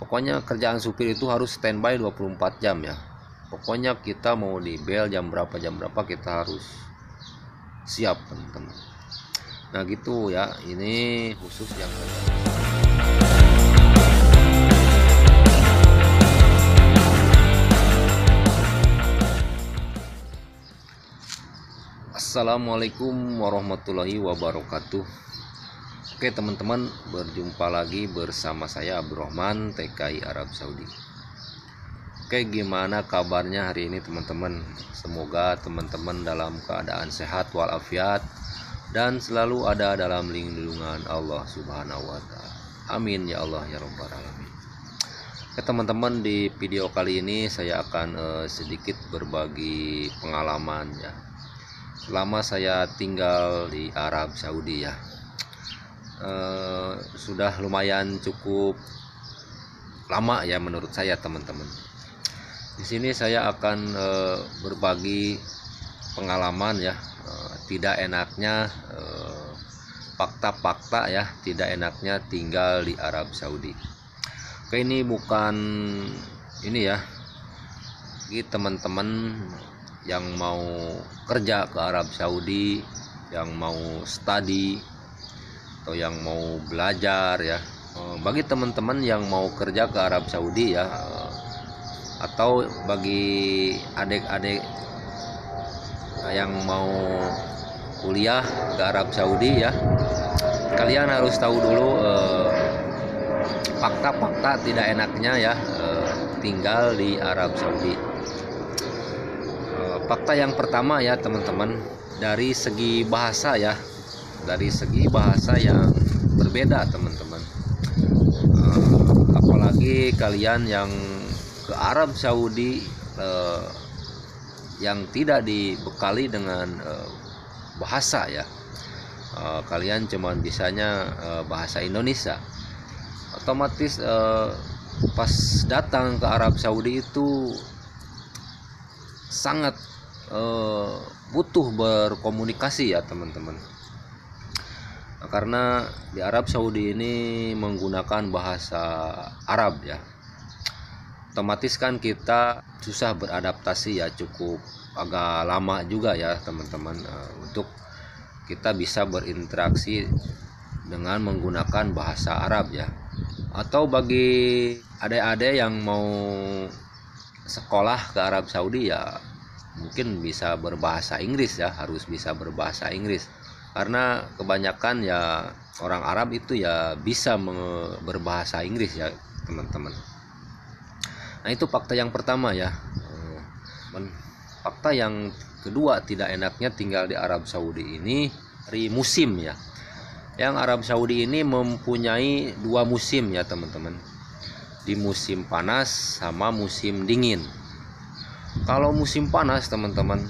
pokoknya kerjaan supir itu harus standby 24 jam ya. Pokoknya kita mau di bel jam berapa jam berapa kita harus siap teman-teman. Nah gitu ya. Ini khusus yang Assalamualaikum warahmatullahi wabarakatuh Oke teman-teman berjumpa lagi bersama saya Abdurrahman TKI Arab Saudi. Oke gimana kabarnya hari ini teman-teman? Semoga teman-teman dalam keadaan sehat walafiat Dan selalu ada dalam lindungan Allah subhanahu wa ta'ala. Amin ya Allah ya Rabbal Alamin. Oke teman-teman di video kali ini saya akan uh, sedikit berbagi pengalaman ya. Selama saya tinggal di Arab Saudi ya uh, sudah lumayan cukup lama ya menurut saya teman-teman. Di sini saya akan uh, berbagi pengalaman ya. Uh, tidak enaknya fakta-fakta ya. Tidak enaknya tinggal di Arab Saudi. Oke ini bukan ini ya. Ini teman-teman yang mau kerja ke Arab Saudi, yang mau studi atau yang mau belajar ya. Eh, bagi teman-teman yang mau kerja ke Arab Saudi ya eh, atau bagi adik-adik yang mau kuliah ke Arab Saudi ya. Kalian harus tahu dulu eh, fakta-fakta tidak enaknya ya tinggal di Arab Saudi fakta yang pertama ya teman-teman dari segi bahasa ya dari segi bahasa yang berbeda teman-teman. Uh, apalagi kalian yang ke Arab Saudi uh, yang tidak dibekali dengan uh, bahasa ya. Uh, kalian cuman bisanya uh, bahasa Indonesia. Otomatis uh, pas datang ke Arab Saudi itu sangat uh, butuh berkomunikasi ya teman-teman karena di Arab Saudi ini menggunakan bahasa Arab ya. Otomatis kan kita susah beradaptasi ya cukup agak lama juga ya teman-teman. Uh, untuk kita bisa berinteraksi dengan menggunakan bahasa Arab ya. Atau bagi adik-adik yang mau sekolah ke Arab Saudi ya mungkin bisa berbahasa Inggris ya harus bisa berbahasa Inggris karena kebanyakan ya orang Arab itu ya bisa berbahasa Inggris ya teman-teman. Nah itu fakta yang pertama ya. Men fakta yang kedua tidak enaknya tinggal di Arab Saudi ini dari musim ya. Yang Arab Saudi ini mempunyai dua musim ya teman-teman. Di musim panas sama musim dingin. Kalau musim panas teman-teman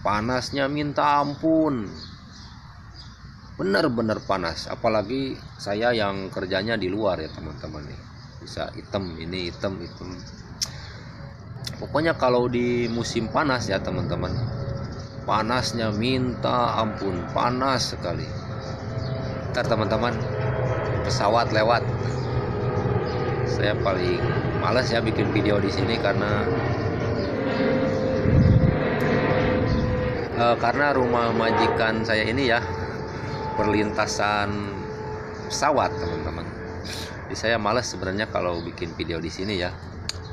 panasnya minta ampun benar-benar panas. Apalagi saya yang kerjanya di luar ya teman-teman nih bisa hitam ini hitam hitam. Pokoknya kalau di musim panas ya teman-teman. Panasnya minta ampun panas sekali. Ntar teman-teman pesawat lewat. Saya paling males ya bikin video di sini karena uh, karena rumah majikan saya ini ya perlintasan pesawat teman-teman. Jadi saya males sebenarnya kalau bikin video di sini ya.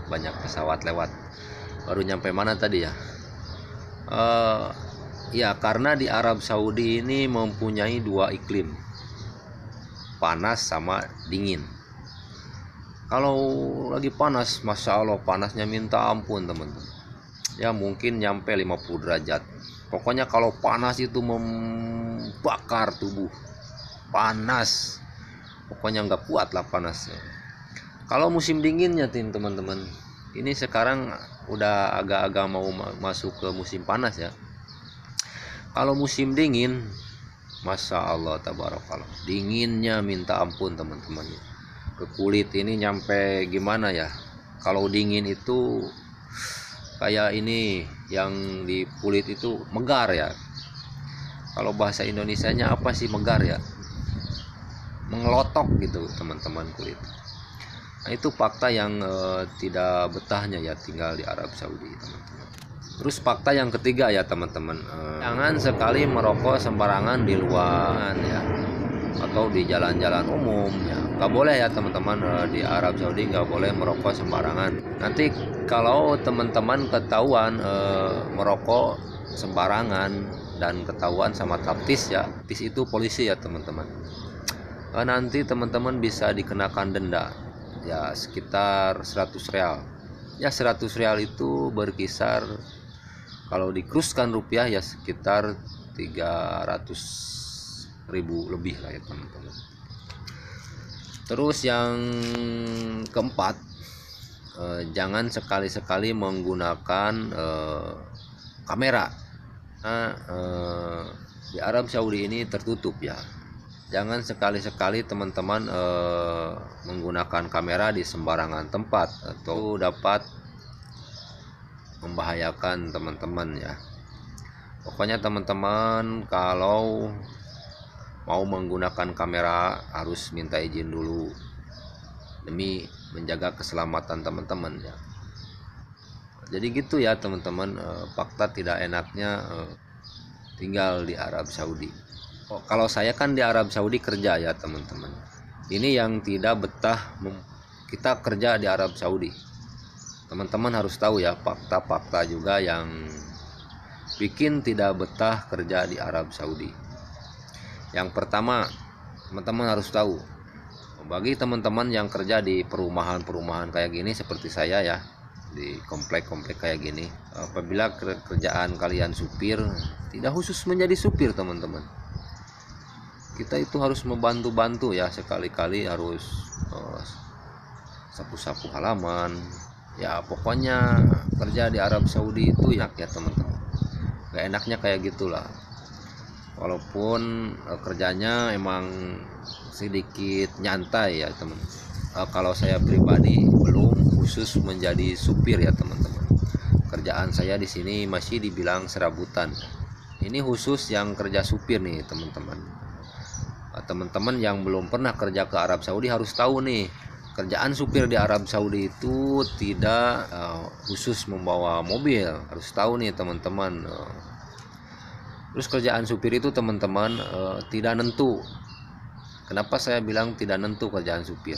Banyak pesawat lewat. Baru nyampe mana tadi ya? Uh, ya karena di Arab Saudi ini mempunyai dua iklim. Panas sama dingin. Kalau lagi panas Masya Allah panasnya minta ampun teman-teman. Ya mungkin nyampe 50 derajat pokoknya kalau panas itu membakar tubuh. Panas. Pokoknya nggak kuat lah panasnya. Kalau musim dinginnya tim teman-teman. Ini sekarang udah agak-agak mau masuk ke musim panas ya. Kalau musim dingin Masya Allah tabarakallah. Dinginnya minta ampun teman-teman. Ke kulit ini nyampe gimana ya? Kalau dingin itu kayak ini yang di kulit itu megar ya. Kalau bahasa Indonesia nya apa sih megar ya? Mengelotok gitu teman-teman kulit. Nah, itu fakta yang uh, tidak betahnya ya tinggal di Arab Saudi, teman-teman. Terus fakta yang ketiga ya teman-teman, uh, jangan sekali merokok sembarangan di luar ya atau di jalan-jalan umum ya nggak boleh ya teman-teman uh, di Arab Saudi nggak boleh merokok sembarangan. Nanti kalau teman-teman ketahuan uh, merokok sembarangan dan ketahuan sama taptis ya, taptis itu polisi ya teman-teman. Uh, nanti teman-teman bisa dikenakan denda ya sekitar 100 real ya 100 real itu berkisar kalau dikruskan rupiah ya sekitar 300 ribu lebih lah ya teman-teman. Terus yang keempat eh, jangan sekali-sekali menggunakan eh, kamera. Nah, eh, di Arab Saudi ini tertutup ya. Jangan sekali-sekali teman-teman eh, menggunakan kamera di sembarangan tempat atau dapat membahayakan teman-teman ya. Pokoknya teman-teman kalau mau menggunakan kamera harus minta izin dulu demi menjaga keselamatan teman-teman ya jadi gitu ya teman-teman eh, fakta tidak enaknya eh, tinggal di Arab Saudi Oh, kalau saya kan di Arab Saudi kerja ya teman-teman. Ini yang tidak betah kita kerja di Arab Saudi. Teman-teman harus tahu ya fakta-fakta juga yang bikin tidak betah kerja di Arab Saudi. Yang pertama, teman-teman harus tahu bagi teman-teman yang kerja di perumahan-perumahan kayak gini seperti saya ya di komplek-komplek kayak gini apabila kerjaan kalian supir tidak khusus menjadi supir teman-teman. Kita itu harus membantu-bantu ya sekali-kali harus uh, sapu-sapu halaman ya pokoknya kerja di Arab Saudi itu ya ya teman-teman. Gak enaknya kayak gitulah walaupun uh, kerjanya emang sedikit nyantai ya teman. Uh, kalau saya pribadi belum khusus menjadi supir ya teman-teman. Kerjaan saya di sini masih dibilang serabutan. Ini khusus yang kerja supir nih teman-teman. Nah, teman-teman yang belum pernah kerja ke Arab Saudi harus tahu nih kerjaan supir di Arab Saudi itu tidak uh, khusus membawa mobil. Harus tahu nih teman-teman uh, terus kerjaan supir itu teman-teman uh, tidak nentu. Kenapa saya bilang tidak nentu kerjaan supir?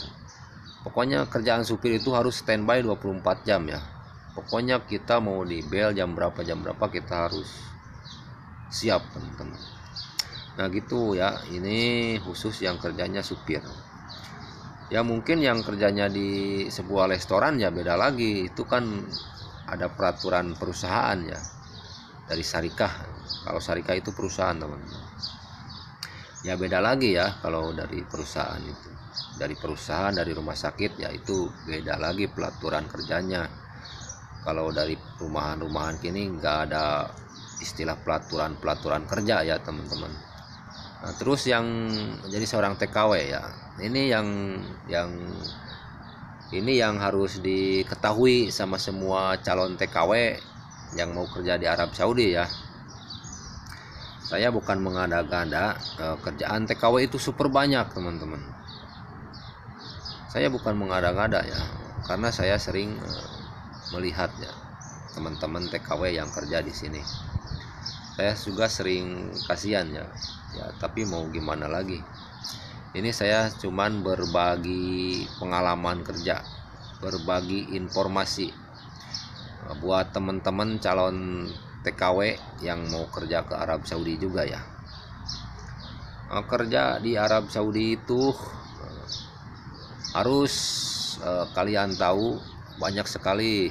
Pokoknya kerjaan supir itu harus standby 24 jam ya. Pokoknya kita mau di bel jam berapa jam berapa kita harus siap teman-teman. Nah gitu ya. Ini khusus yang kerjanya supir. Ya mungkin yang kerjanya di sebuah restoran ya beda lagi. Itu kan ada peraturan perusahaan ya dari syarikah kalau syarikah itu perusahaan teman-teman ya beda lagi ya kalau dari perusahaan itu dari perusahaan dari rumah sakit ya itu beda lagi pelaturan kerjanya kalau dari rumahan-rumahan kini nggak ada istilah pelaturan pelaturan kerja ya teman-teman Nah, terus yang menjadi seorang TKW ya. Ini yang yang ini yang harus diketahui sama semua calon TKW yang mau kerja di Arab Saudi ya. Saya bukan mengada-gada, eh, kerjaan TKW itu super banyak, teman-teman. Saya bukan mengada-gada ya, karena saya sering eh, melihat ya teman-teman TKW yang kerja di sini. Saya juga sering kasihan ya ya tapi mau gimana lagi ini saya cuman berbagi pengalaman kerja berbagi informasi eh, buat teman-teman calon TKW yang mau kerja ke Arab Saudi juga ya? Eh, kerja di Arab Saudi itu eh, harus kalian tahu banyak sekali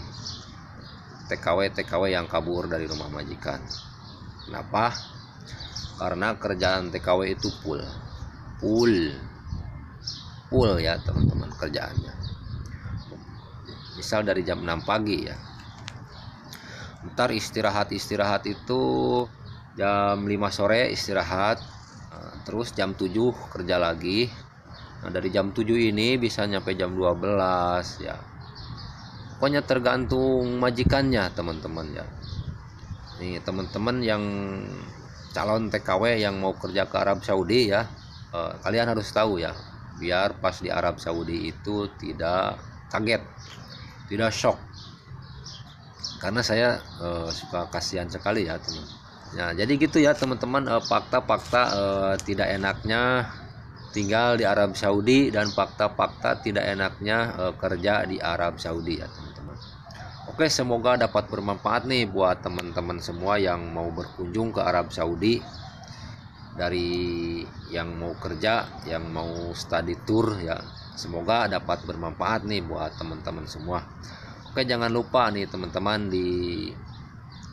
TKW TKW yang kabur dari rumah majikan. Kenapa? Karena kerjaan TKW itu full full full ya teman-teman kerjaannya. Misal dari jam 6 pagi ya ntar istirahat-istirahat itu jam 5 sore istirahat eh, terus jam 7 kerja lagi. Nah dari jam 7 ini bisa nyampe jam 12 ya. Pokoknya tergantung majikannya teman-teman ya. Nih teman-teman yang calon TKW yang mau kerja ke Arab Saudi ya eh, kalian harus tahu ya biar pas di Arab Saudi itu tidak kaget tidak shock karena saya uh, suka kasihan sekali ya teman. Ya jadi gitu ya teman-teman uh, fakta-fakta uh, tidak enaknya tinggal di Arab Saudi dan fakta-fakta tidak enaknya uh, kerja di Arab Saudi ya teman-teman. Oke semoga dapat bermanfaat nih buat teman-teman semua yang mau berkunjung ke Arab Saudi. Dari yang mau kerja yang mau study tour ya semoga dapat bermanfaat nih buat teman-teman semua oke jangan lupa nih teman-teman di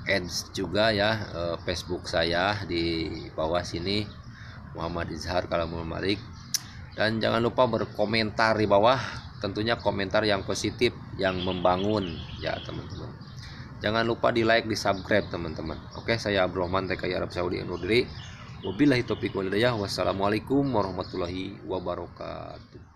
ads juga ya eh, Facebook saya di bawah sini Muhammad Izhar kalau Malik dan jangan lupa berkomentar di bawah tentunya komentar yang positif yang membangun ya teman-teman jangan lupa di like di subscribe teman-teman oke saya Abdurrahman TKI Arab Saudi Undur Wabillahi taufiq walhidayah. Wassalamualaikum warahmatullahi wabarakatuh.